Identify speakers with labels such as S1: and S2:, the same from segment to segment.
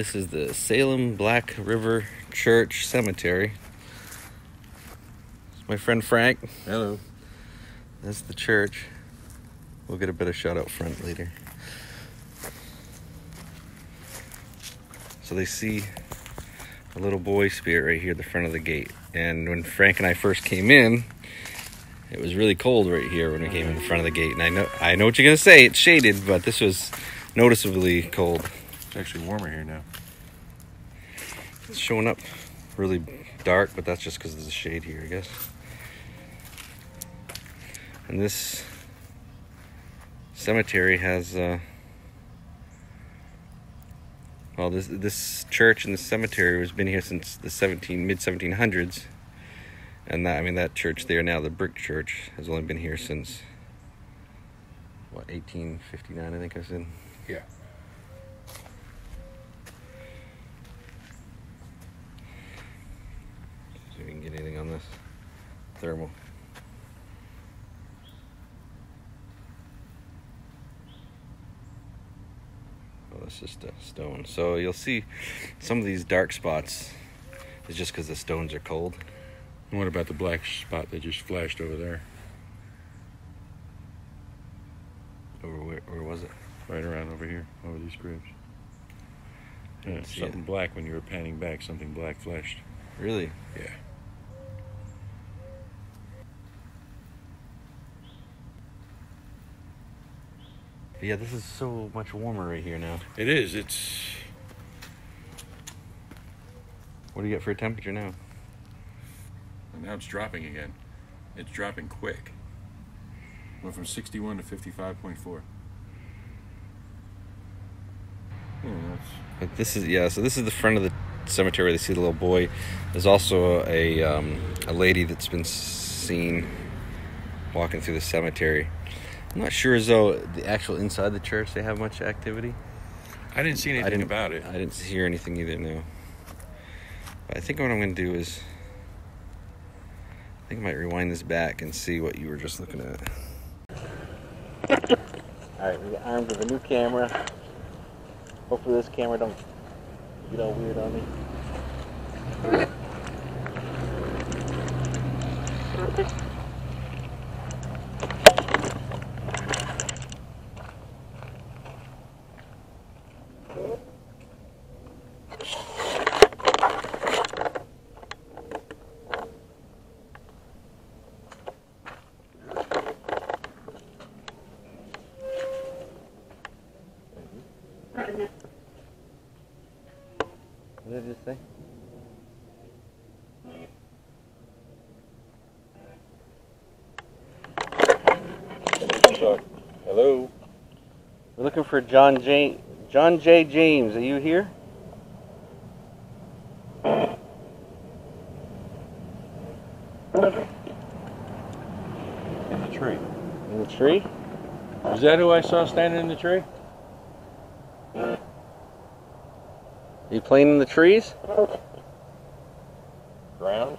S1: This is the Salem Black River Church Cemetery. It's my friend Frank.
S2: Hello.
S1: That's the church. We'll get a better shot out front later. So they see a little boy spirit right here at the front of the gate. And when Frank and I first came in, it was really cold right here when we came in the front of the gate. And I know I know what you're gonna say, it's shaded, but this was noticeably cold.
S2: It's actually warmer here now.
S1: It's showing up really dark, but that's just because there's a shade here, I guess. And this cemetery has, uh, well, this this church and this cemetery has been here since the 17 mid 1700s, and that I mean that church there now, the brick church, has only been here since what 1859, I think I said.
S2: Yeah.
S1: See if we can get anything on this thermal. Oh, that's just a stone. So you'll see some of these dark spots is just because the stones are cold.
S2: And what about the black spot that just flashed over there?
S1: Over where, where was it?
S2: Right around over here, over these graves. Yeah, something black when you were panning back, something black flashed.
S1: Really?
S2: Yeah.
S1: But yeah, this is so much warmer right here now.
S2: It is. It's
S1: What do you get for a temperature now?
S2: And now it's dropping again. It's dropping quick. Went from 61 to 55.4. Yeah,
S1: But this is yeah. So this is the front of the cemetery they see the little boy. There's also a um, a lady that's been seen walking through the cemetery. I'm not sure as though the actual inside the church they have much activity.
S2: I didn't see anything
S1: didn't-
S2: about it.
S1: I didn't hear anything either. No. But I think what I'm going to do is I think I might rewind this back and see what you were just looking at. All right, we got armed with a new camera. Hopefully this camera don't get all weird on me. What did I just say?
S2: Hello.
S1: We're looking for John J. John J. James. Are you here?
S2: In the tree.
S1: In the tree?
S2: Is that who I saw standing in the tree?
S1: You playing in the trees?
S2: Ground.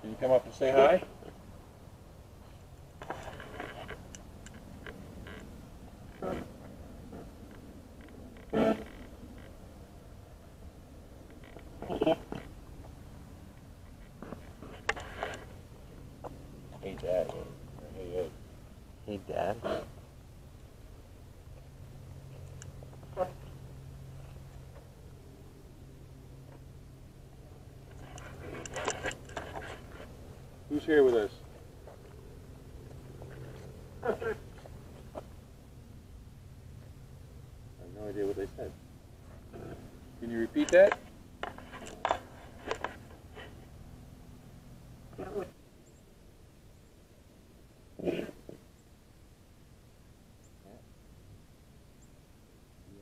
S2: Can you come up and say hi? Hey, Dad. Hey,
S1: Dad.
S2: Who's here with us? I have no idea what they said. Can you repeat that?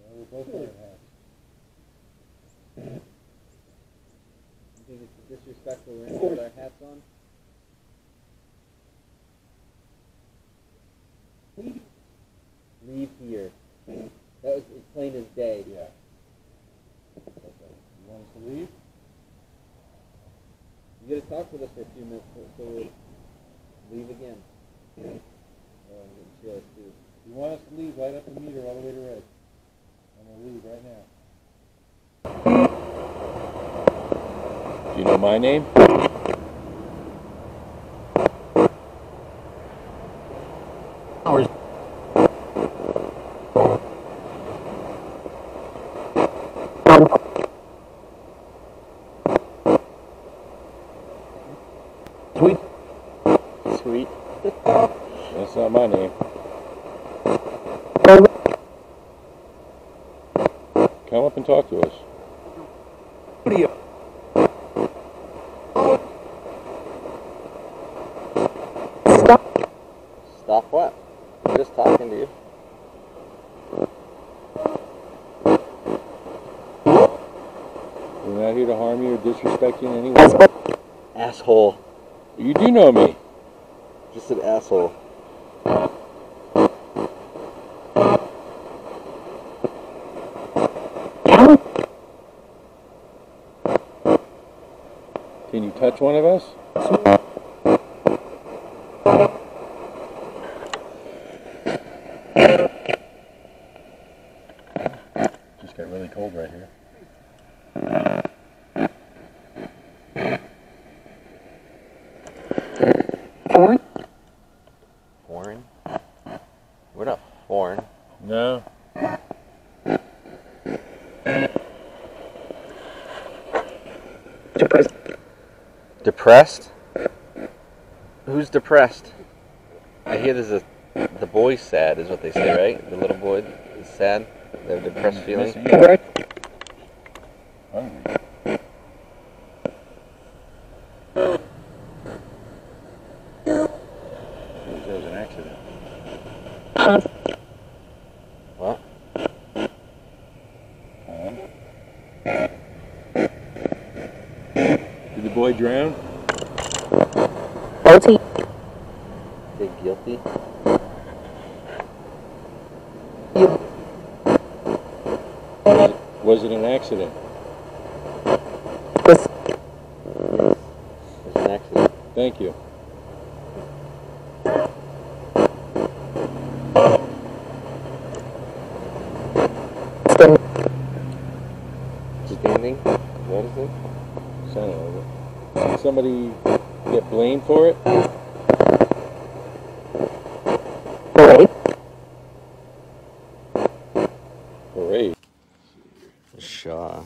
S2: Yeah, we both wear hats.
S1: You think it's disrespectful wearing with our hats on? Leave here. That was as plain as day.
S2: Yeah. Okay. You want us to leave?
S1: You gotta talk with us for a few minutes, so we'll leave again.
S3: Oh, you want us to leave, light up the meter all the way to red. I'm gonna leave right now.
S2: You know my name?
S3: Sweet.
S4: Sweet.
S2: That's not my name. Come up and talk to us.
S4: Stop what? I'm just talking to you.
S2: We're not here to harm you or disrespect you in any way.
S4: Asshole.
S2: You do know me.
S4: Just an asshole.
S2: Can you touch one of us? Just got really cold right here.
S4: Foreign? We're not foreign.
S2: No.
S4: Depressed? Who's depressed? I hear there's a. The boy's sad, is what they say, right? The little boy is sad. They have a depressed feeling.
S2: Missing you. Hungry. That was an accident.
S4: What?
S2: Did the boy drown?
S4: They guilty?
S2: Was it, was it an accident?
S4: There's an accident.
S2: Thank you.
S4: Standing? What is it?
S2: Son of a- Did somebody get blamed for it? For rape.
S1: Shaw.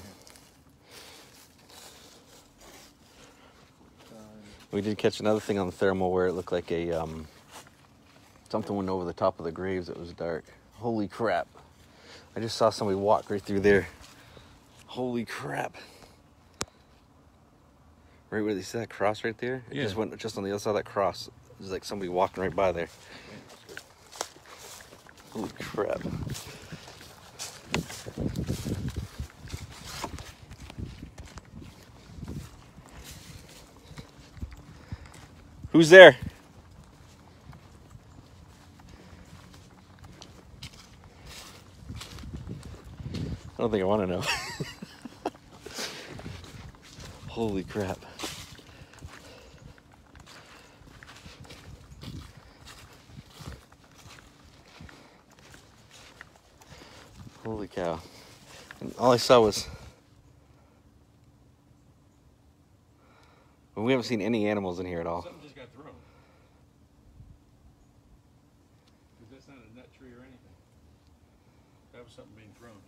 S1: We did catch another thing on the thermal where it looked like a um, something went over the top of the graves. It was dark. Holy crap! I just saw somebody walk right through there. Holy crap! Right where they see that cross right there. It just went just on the other side of that cross. There's like somebody walking right by there. Holy crap! Who's there? I don't think I want to know. Holy crap. Holy cow. And all I saw was. Well, we haven't seen any animals in here at all.
S2: Something just got thrown. Because that's not a nut tree or anything. That was something being thrown.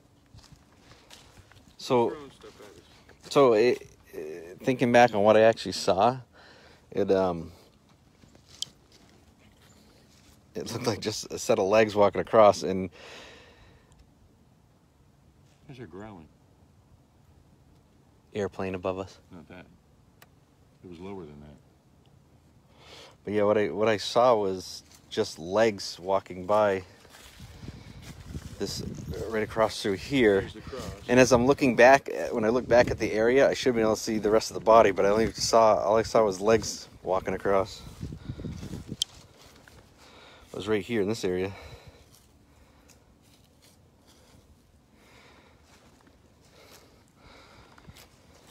S1: So,
S2: Thrown stuff at us.
S1: so it, it- thinking back on what I actually saw, it um, it looked like just a set of legs walking across, and
S2: There's a growling.
S1: airplane above us.
S2: Not that. It was lower than that.
S1: But yeah, what I what I saw was just legs walking by. This uh, right across through here. And as I'm looking back, when I look back at the area, I should be able to see the rest of the body, but I only saw all I saw was legs walking across. It was right here in this area.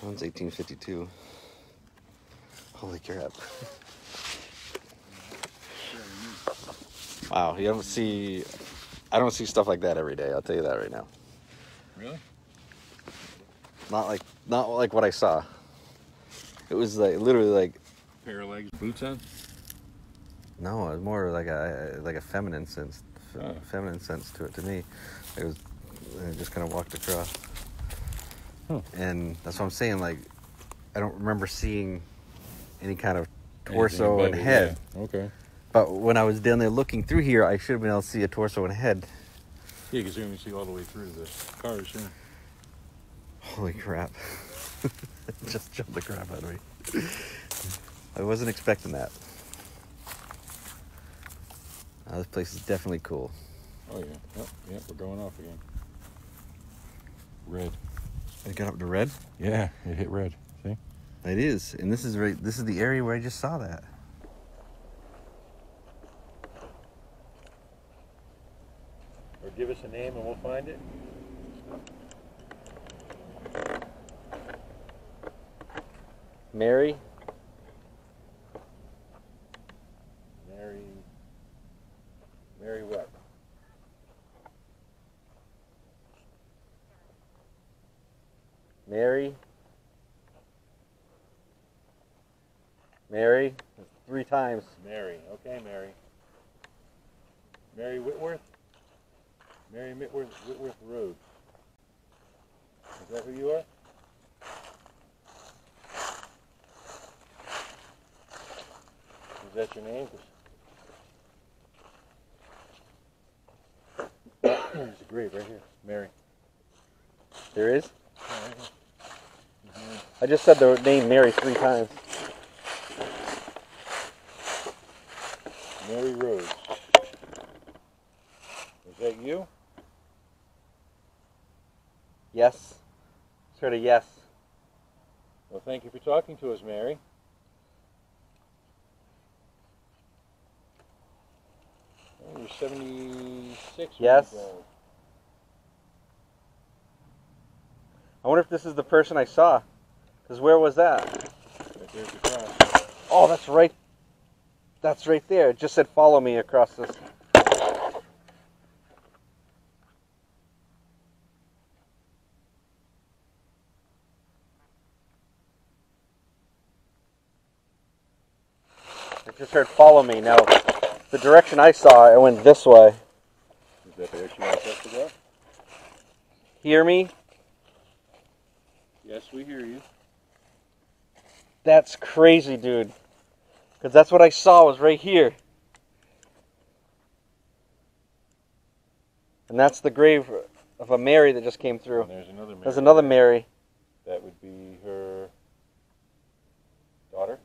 S1: That one's 1852. Holy crap. Wow, you don't see. I don't see stuff like that every day. I'll tell you that right now.
S5: Really?
S1: Not like not like what I saw. It was like literally like
S5: Pair of legs, boots on.
S1: no, it was more like a like a feminine sense, f-
S5: Oh.
S1: feminine sense to it to me. It was I just kind of walked across,
S5: Huh.
S1: and that's what I'm saying. Like I don't remember seeing any kind of torso
S5: above
S1: and head.
S5: yeah. Okay.
S1: But when I was down there looking through here, I should have been able to see a torso and a head.
S5: Yeah, because you can see all the way through the cars. Yeah.
S1: Holy crap! just jumped the crap out of me. I wasn't expecting that. Uh, this place is definitely cool.
S5: Oh yeah. Yep. Yep. We're going off again. Red.
S1: It got up to red.
S5: Yeah, it hit red. See?
S1: It is, and this is right. This is the area where I just saw that.
S2: Or give us a name and we'll find it.
S4: Mary.
S2: Mary. Mary what?
S4: Mary. Mary. Three times.
S2: Mary. Okay, Mary. Mary Whitworth? Mary Whitworth, Whitworth Road. Is that who you are? Is that your name? There's a grave right here. Mary.
S4: There is. I just said the name Mary three times.
S2: Mary Rhodes. Is that you?
S4: Yes. Sort of yes.
S2: Well, thank you for talking to us, Mary. Oh, you're 76
S4: Yes. I wonder if this is the person I saw. Because where was that?
S2: Right there's the cross.
S4: Oh, that's right. That's right there. It just said follow me across this. Heard follow me. Now, the direction I saw, I went this way.
S2: Is that the direction you want us to go?
S4: Hear me?
S2: Yes, we hear you.
S4: That's crazy, dude. Because that's what I saw was right here. And that's the grave of a Mary that just came through.
S2: And there's another Mary.
S4: There's another Mary.
S2: That would be her daughter.